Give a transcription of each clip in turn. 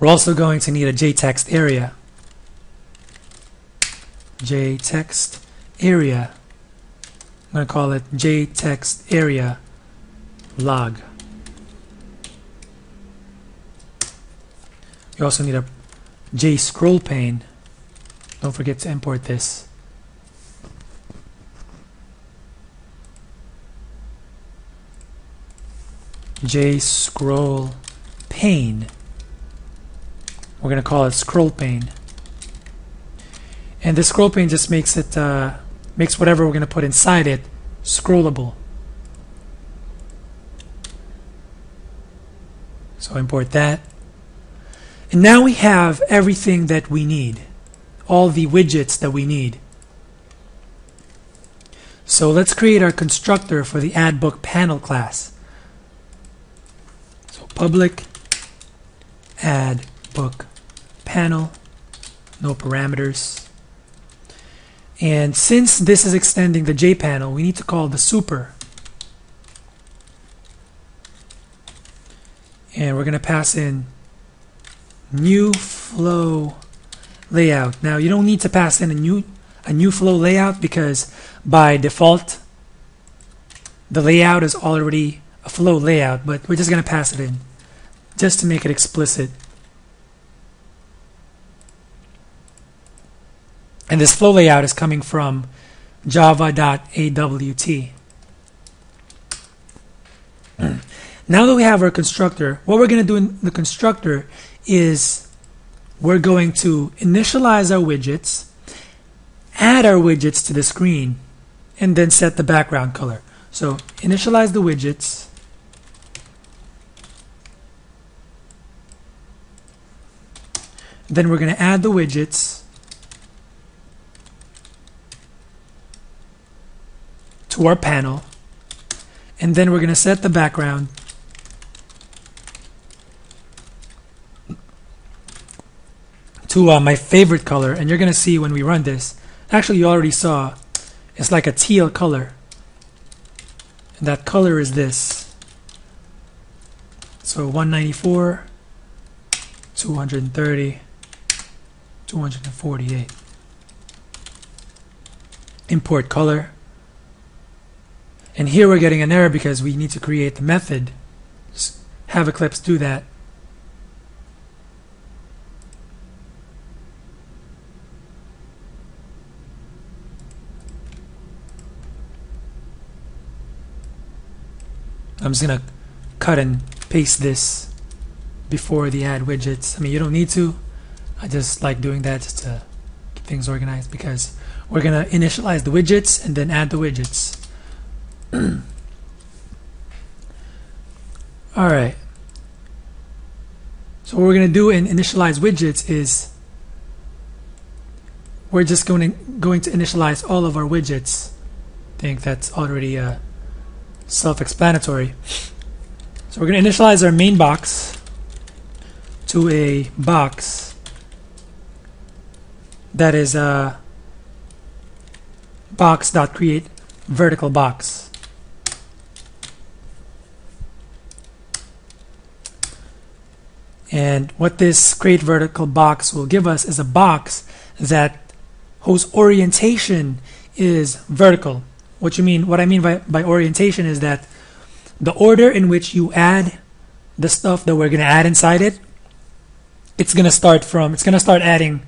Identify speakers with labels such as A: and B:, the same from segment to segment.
A: We're also going to need a JText area. JText area. I'm going to call it JText area log. You also need a JScroll pane. Don't forget to import this. JScroll pane. We're going to call it scroll pane. And the scroll pane just makes it uh, makes whatever we're going to put inside it scrollable. So import that. And now we have everything that we need, all the widgets that we need. So let's create our constructor for the add book panel class. So public add book panel, no parameters. And since this is extending the JPanel, we need to call the super. And we're going to pass in new flow layout. Now you don't need to pass in a new a new flow layout because by default the layout is already a flow layout, but we're just going to pass it in just to make it explicit. And this flow layout is coming from java.awt. now that we have our constructor, what we're going to do in the constructor is we're going to initialize our widgets, add our widgets to the screen, and then set the background color. So initialize the widgets. Then we're going to add the widgets. Our panel and then we're going to set the background. To uh, my favorite color and you're going to see when we run this. Actually you already saw. It's like a teal color. And that color is this. So 194 230 248 import color and here we're getting an error because we need to create the method. Have Eclipse do that. I'm just going to cut and paste this before the add widgets. I mean, you don't need to. I just like doing that just to keep things organized because we're going to initialize the widgets and then add the widgets. All right. So what we're going to do in initialize widgets is we're just going to, going to initialize all of our widgets. I think that's already uh, self-explanatory. So we're going to initialize our main box to a box that is a uh, box.create vertical box. And what this create vertical box will give us is a box that whose orientation is vertical. What you mean? What I mean by, by orientation is that the order in which you add the stuff that we're going to add inside it, it's going to start from it's to start adding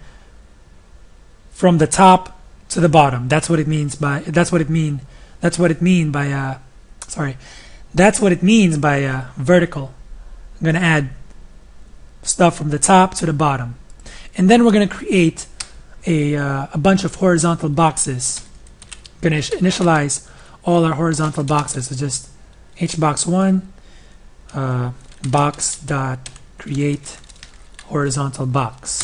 A: from the top to the bottom. That's what it means by that's what it mean that's what it mean by uh sorry. That's what it means by uh, vertical. I'm going to add stuff from the top to the bottom. And then we're going to create a, uh, a bunch of horizontal boxes. Going to initialize all our horizontal boxes. So just hbox1 uh, box dot create horizontal box.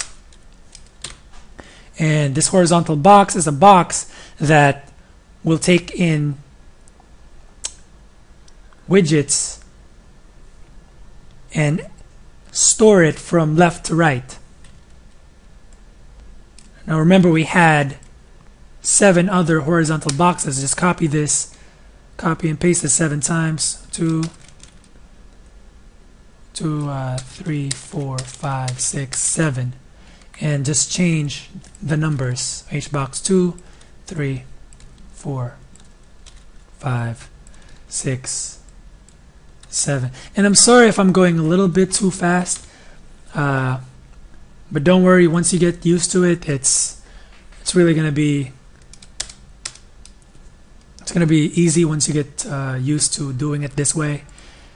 A: And this horizontal box is a box that will take in widgets and store it from left to right. Now remember we had seven other horizontal boxes. Just copy this, copy and paste it seven times. Two, two, uh, three, four, five, six, seven, and just change the numbers. H box two, three, four, five, six, seven. And I'm sorry if I'm going a little bit too fast, uh, but don't worry. Once you get used to it, it's it's really gonna be it's gonna be easy once you get uh, used to doing it this way.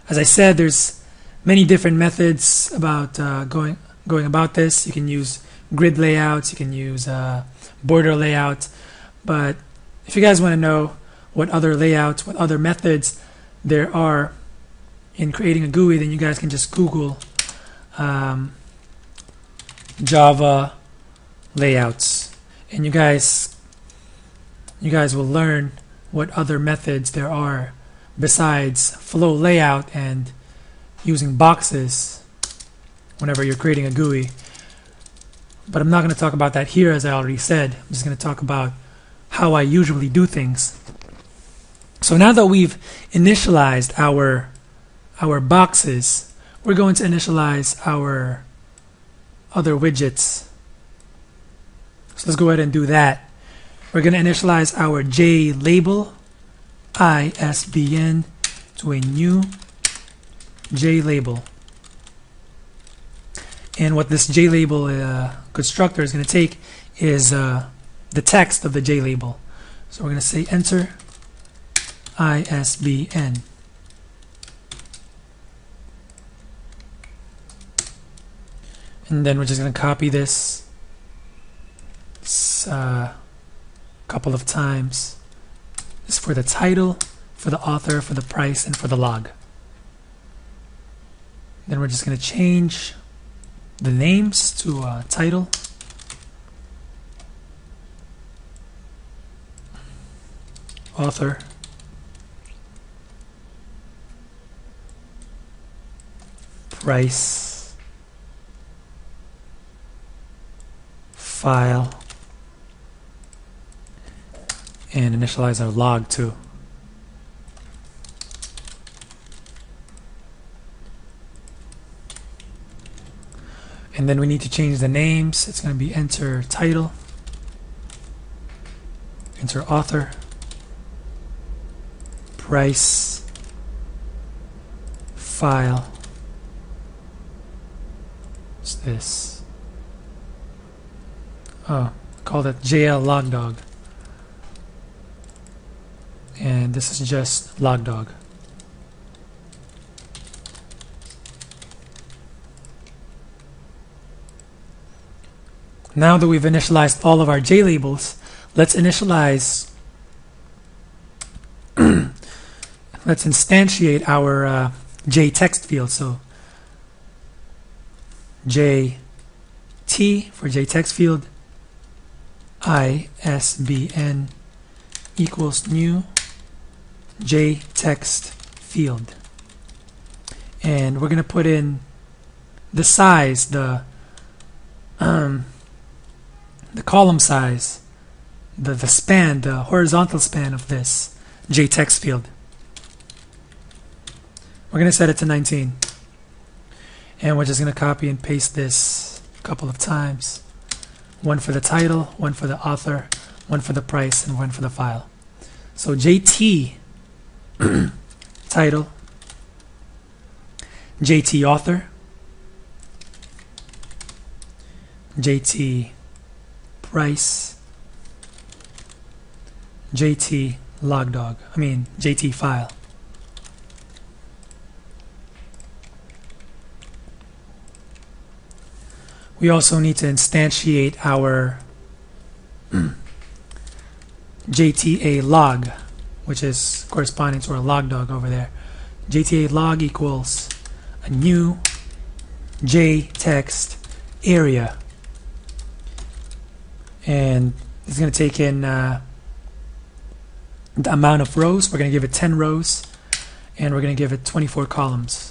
A: As I said, there's many different methods about uh, going going about this. You can use grid layouts, you can use uh, border layout, but if you guys want to know what other layouts, what other methods there are in creating a GUI, then you guys can just Google um, Java layouts, and you guys you guys will learn what other methods there are besides flow layout and using boxes whenever you're creating a GUI. But I'm not going to talk about that here, as I already said. I'm just going to talk about how I usually do things. So now that we've initialized our our boxes, we're going to initialize our other widgets. So let's go ahead and do that. We're going to initialize our J label ISBN to a new J label. And what this J label uh, constructor is going to take is uh, the text of the J label. So we're going to say enter ISBN. And then we're just going to copy this a uh, couple of times. This is for the title, for the author, for the price, and for the log. Then we're just going to change the names to uh, title. Author. Price. File. And initialize our log too. and then we need to change the names it's going to be enter title enter author price file what's this oh call that JL logdog and this is just logdog Now that we've initialized all of our J labels let's initialize, let's instantiate our uh, text field. So JT for J text field, ISBN equals new JText field. And we're going to put in the size, the um, the column size, the, the span, the horizontal span of this JText field. We're going to set it to 19. And we're just going to copy and paste this a couple of times. One for the title, one for the author, one for the price, and one for the file. So JT title, JT author, JT price JT logdog, I mean JT file. We also need to instantiate our JTA log, which is corresponding to our logdog over there. JTA log equals a new JText area and it's going to take in uh, the amount of rows. We're going to give it 10 rows, and we're going to give it 24 columns.